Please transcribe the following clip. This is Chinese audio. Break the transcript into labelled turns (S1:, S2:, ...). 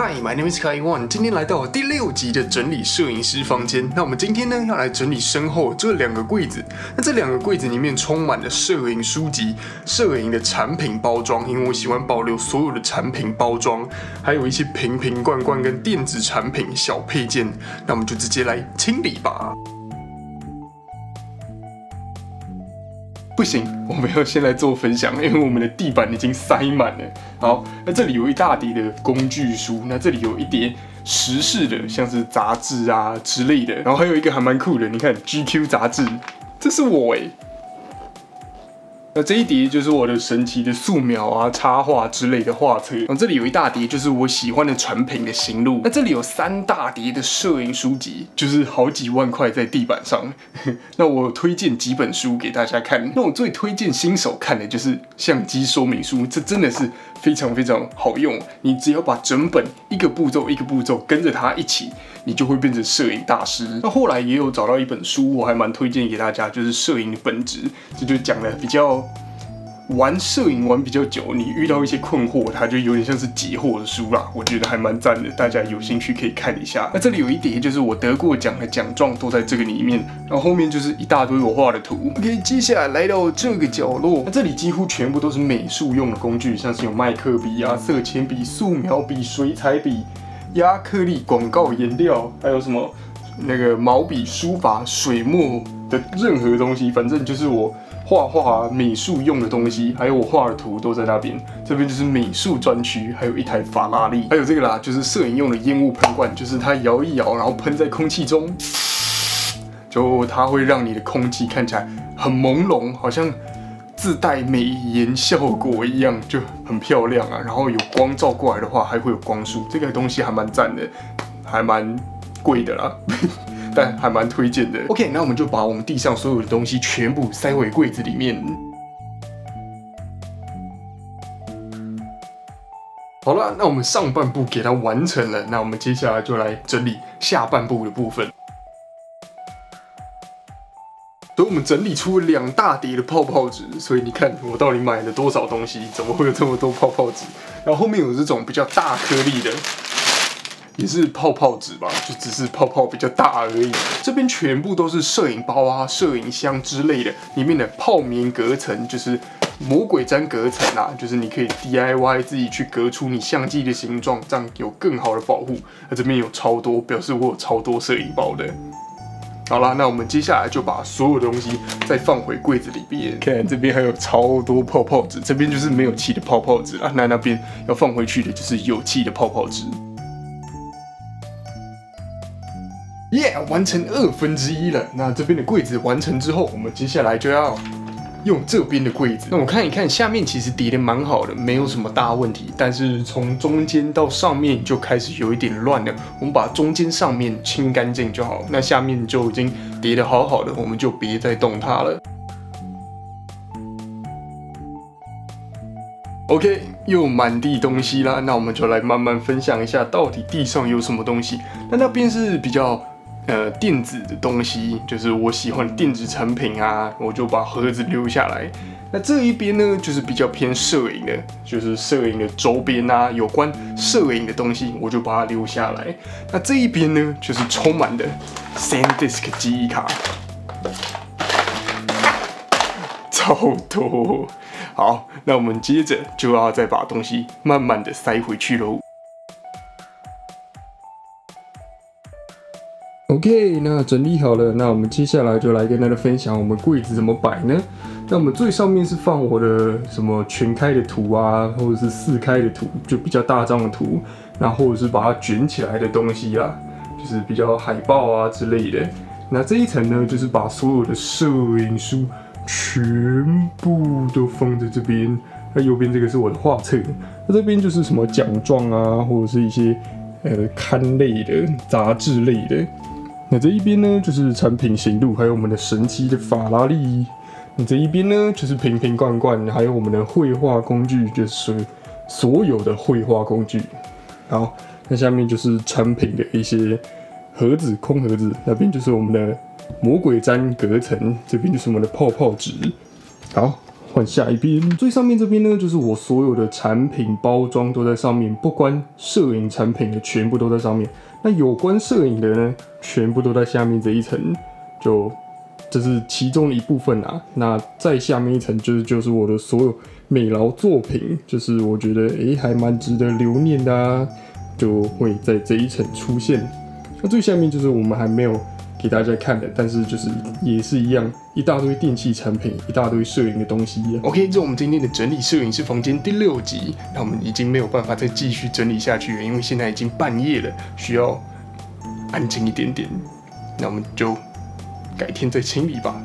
S1: Hi，my name is Kaiwan。今天来到第六集的整理摄影师房间。那我们今天呢要来整理身后这两个柜子。那这两个柜子里面充满了摄影书籍、摄影的产品包装，因为我喜欢保留所有的产品包装，还有一些瓶瓶罐罐跟电子产品小配件。那我们就直接来清理吧。不行，我们要先来做分享，因为我们的地板已经塞满了。好，那这里有一大叠的工具书，那这里有一叠时事的，像是杂志啊之类的，然后还有一个还蛮酷的，你看 GQ 杂志，这是我哎。那这一叠就是我的神奇的素描啊、插画之类的画册。然后这里有一大叠，就是我喜欢的产品的行路。那这里有三大叠的摄影书籍，就是好几万块在地板上。那我推荐几本书给大家看。那我最推荐新手看的就是相机说明书，这真的是非常非常好用。你只要把整本一个步骤一个步骤跟着它一起，你就会变成摄影大师。那后来也有找到一本书，我还蛮推荐给大家，就是《摄影的本质》，这就讲了比较。玩摄影玩比较久，你遇到一些困惑，它就有点像是解惑的书啦，我觉得还蛮赞的，大家有兴趣可以看一下。那这里有一叠，就是我得过奖的奖状都在这个里面，然后后面就是一大堆我画的图。OK，接下来来到这个角落，那这里几乎全部都是美术用的工具，像是有麦克笔啊、色铅笔、素描笔、水彩笔、亚克力、广告颜料，还有什么那个毛笔、书法、水墨的任何东西，反正就是我。画画美术用的东西，还有我画的图都在那边。这边就是美术专区，还有一台法拉利，还有这个啦，就是摄影用的烟雾喷罐，就是它摇一摇，然后喷在空气中，就它会让你的空气看起来很朦胧，好像自带美颜效果一样，就很漂亮啊。然后有光照过来的话，还会有光束，这个东西还蛮赞的，还蛮贵的啦。但还蛮推荐的。OK，那我们就把我们地上所有的东西全部塞回柜子里面。好了，那我们上半部给它完成了，那我们接下来就来整理下半部的部分。所以我们整理出两大叠的泡泡纸，所以你看我到底买了多少东西？怎么会有这么多泡泡纸？然后后面有这种比较大颗粒的。也是泡泡纸吧，就只是泡泡比较大而已。这边全部都是摄影包啊、摄影箱之类的，里面的泡棉隔层就是魔鬼毡隔层啊，就是你可以 DIY 自己去隔出你相机的形状，这样有更好的保护。那这边有超多，表示我有超多摄影包的。好了，那我们接下来就把所有东西再放回柜子里边。看这边还有超多泡泡纸，这边就是没有气的泡泡纸了，那那边要放回去的就是有气的泡泡纸。耶，完成二分之一了。那这边的柜子完成之后，我们接下来就要用这边的柜子。那我看一看，下面其实叠的蛮好的，没有什么大问题。但是从中间到上面就开始有一点乱了。我们把中间上面清干净就好。那下面就已经叠的好好的，我们就别再动它了。OK，又满地东西啦。那我们就来慢慢分享一下，到底地上有什么东西。那那边是比较。呃，电子的东西就是我喜欢电子产品啊，我就把盒子留下来。那这一边呢，就是比较偏摄影的，就是摄影的周边啊，有关摄影的东西，我就把它留下来。那这一边呢，就是充满的 SanDisk 记忆卡，超多。好，那我们接着就要再把东西慢慢的塞回去喽。OK，那整理好了，那我们接下来就来跟大家分享我们柜子怎么摆呢？那我们最上面是放我的什么全开的图啊，或者是四开的图，就比较大张的图，那或者是把它卷起来的东西啦，就是比较海报啊之类的。那这一层呢，就是把所有的摄影书全部都放在这边。那右边这个是我的画册，那这边就是什么奖状啊，或者是一些呃刊类的、杂志类的。那这一边呢，就是产品行路，还有我们的神奇的法拉利。那这一边呢，就是瓶瓶罐罐，还有我们的绘画工具，就是所有的绘画工具。好，那下面就是产品的一些盒子，空盒子。那边就是我们的魔鬼毡隔层，这边就是我们的泡泡纸。好，换下一边，最上面这边呢，就是我所有的产品包装都在上面，不关摄影产品的全部都在上面。那有关摄影的呢，全部都在下面这一层，就这是其中的一部分啊。那再下面一层就是就是我的所有美劳作品，就是我觉得诶还蛮值得留念的啊，就会在这一层出现。那最下面就是我们还没有给大家看的，但是就是也是一样，一大堆电器产品，一大堆摄影的东西。OK，这我们今天的整理摄影师房间第六集。那我们已经没有办法再继续整理下去了，因为现在已经半夜了，需要安静一点点。那我们就改天再清理吧。